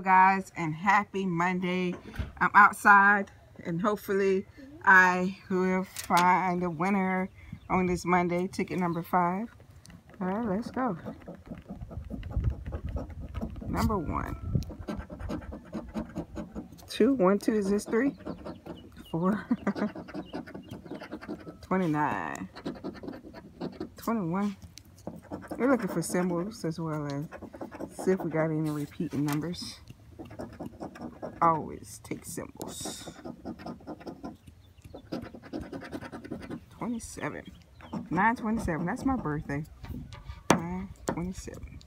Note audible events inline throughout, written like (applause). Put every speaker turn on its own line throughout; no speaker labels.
Guys and happy Monday. I'm outside and hopefully I will find a winner on this Monday, ticket number five. All right, let's go. Number one. Two, one, two, is this three? Four. (laughs) 29. 21. We're looking for symbols as well as see if we got any repeating numbers. Always take symbols. 27. 927. That's my birthday. 927.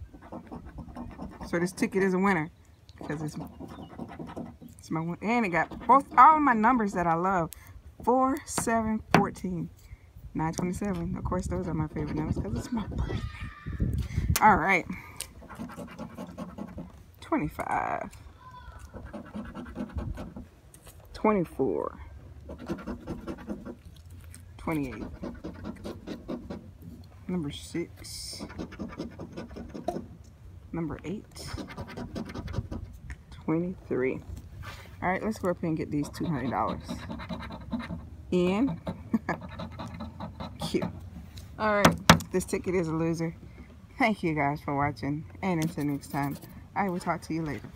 So this ticket is a winner because it's it's my one and it got both all of my numbers that I love. 4, 7, 14. 927. Of course, those are my favorite numbers because it's my birthday. All right. 25. 24. 28. Number 6. Number 8. 23. All right, let's go up and get these $200. In. (laughs) Cute. All right, this ticket is a loser. Thank you guys for watching. And until next time, I will talk to you later.